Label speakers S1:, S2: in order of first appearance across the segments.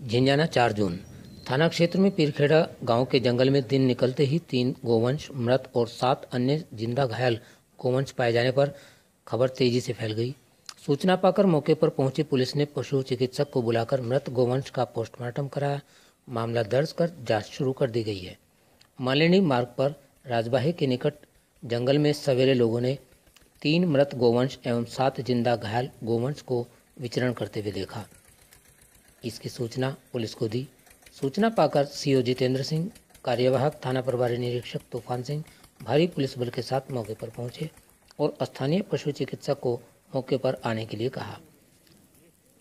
S1: झिंझाना चार जून। थाना क्षेत्र में पीरखेड़ा गाँव के जंगल में दिन निकलते ही तीन गोवंश मृत और सात अन्य ज़िंदा घायल गोवंश पाए जाने पर खबर तेज़ी से फैल गई। सूचना पाकर मौके पर पहुँची पुलिस ने पशु चिकित्सक को बुलाकर मृत गोवंश का पोस्टमार्टम कराया। मामला दर्ज कर जाँच शुरू कर दी गई है। मालिनी मार्ग पर राजबाही के निकट जंगल में सवेरे लोगों ने तीन मृत गोवंश एवं सात ज़िंदा घायल गोवंश को विचरण करते हुए देखा। इसकी सूचना पुलिस को दी। सूचना पाकर सीओ जितेंद्र सिंह, कार्यवाहक, थाना प्रभारी निरीक्षक तूफ़ान सिंह, भारी पुलिस बल के साथ मौके पर पहुँचे और स्थानीय पशु चिकित्सक को मौके पर आने के लिए कहा।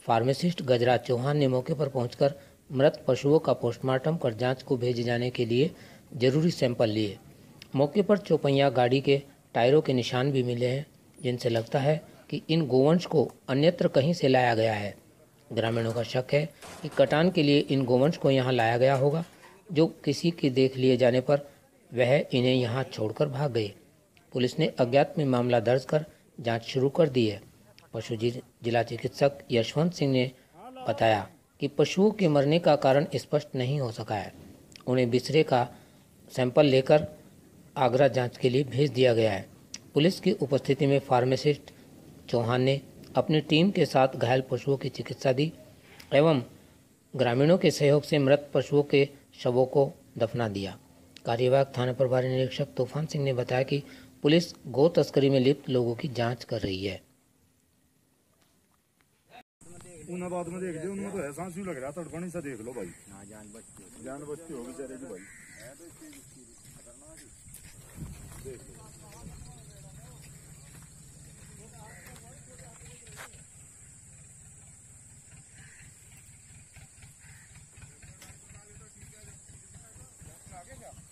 S1: फार्मासिस्ट गजराज चौहान ने मौके पर पहुंचकर मृत पशुओं का पोस्टमार्टम कर जाँच को भेजे जाने के लिए ज़रूरी सैंपल लिए। मौके पर चौपैया गाड़ी के टायरों के निशान भी मिले हैं, जिनसे लगता है कि इन गोवंश को अन्यत्र कहीं से लाया गया है। ग्रामीणों का शक है कि कटान के लिए इन गोवंश को यहाँ लाया गया होगा, जो किसी के देख लिए जाने पर वह इन्हें यहाँ छोड़कर भाग गए। पुलिस ने अज्ञात में मामला दर्ज कर जाँच शुरू कर दी है। पशु जिला चिकित्सक यशवंत सिंह ने बताया कि पशुओं के मरने का कारण स्पष्ट नहीं हो सका है। उन्हें बिसरे का सैंपल लेकर आगरा जाँच के लिए भेज दिया गया है। पुलिस की उपस्थिति में फार्मासिस्ट चौहान ने अपनी टीम के साथ घायल पशुओं की चिकित्सा दी एवं ग्रामीणों के सहयोग से मृत पशुओं के शवों को दफना दिया। कार्यवाहक थाना प्रभारी निरीक्षक तूफ़ान सिंह ने बताया कि पुलिस गो तस्करी में लिप्त लोगों की जाँच कर रही है।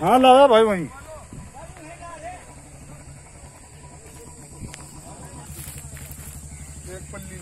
S2: हाँ
S3: लाया भाई वहीं।
S2: एक पल्ली